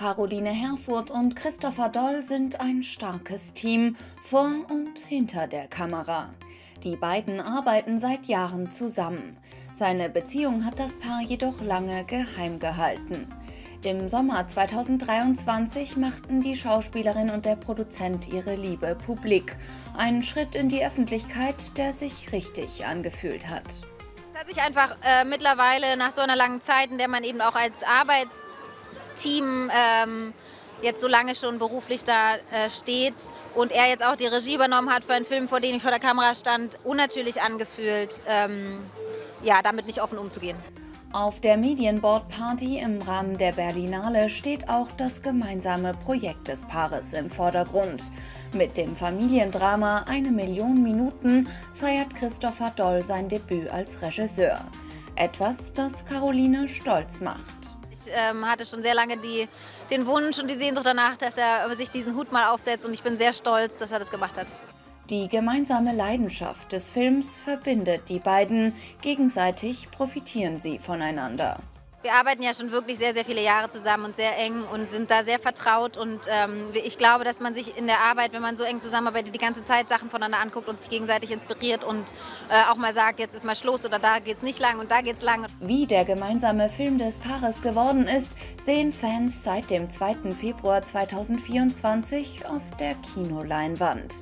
Caroline Herfurth und Christopher Doll sind ein starkes Team vor und hinter der Kamera. Die beiden arbeiten seit Jahren zusammen. Seine Beziehung hat das Paar jedoch lange geheim gehalten. Im Sommer 2023 machten die Schauspielerin und der Produzent ihre Liebe publik. Ein Schritt in die Öffentlichkeit, der sich richtig angefühlt hat. Es hat sich einfach äh, mittlerweile nach so einer langen Zeit, in der man eben auch als Arbeits Team ähm, jetzt so lange schon beruflich da äh, steht und er jetzt auch die Regie übernommen hat für einen Film, vor dem ich vor der Kamera stand, unnatürlich angefühlt, ähm, ja, damit nicht offen umzugehen. Auf der Medienboard-Party im Rahmen der Berlinale steht auch das gemeinsame Projekt des Paares im Vordergrund. Mit dem Familiendrama Eine Million Minuten feiert Christopher Doll sein Debüt als Regisseur. Etwas, das Caroline stolz macht. Ähm, hatte schon sehr lange die, den Wunsch und die Sehnsucht danach, dass er sich diesen Hut mal aufsetzt und ich bin sehr stolz, dass er das gemacht hat. Die gemeinsame Leidenschaft des Films verbindet die beiden, gegenseitig profitieren sie voneinander. Wir arbeiten ja schon wirklich sehr, sehr viele Jahre zusammen und sehr eng und sind da sehr vertraut. Und ähm, ich glaube, dass man sich in der Arbeit, wenn man so eng zusammenarbeitet, die ganze Zeit Sachen voneinander anguckt und sich gegenseitig inspiriert und äh, auch mal sagt, jetzt ist mal Schluss oder da geht's nicht lang und da geht's lang. Wie der gemeinsame Film des Paares geworden ist, sehen Fans seit dem 2. Februar 2024 auf der Kinoleinwand.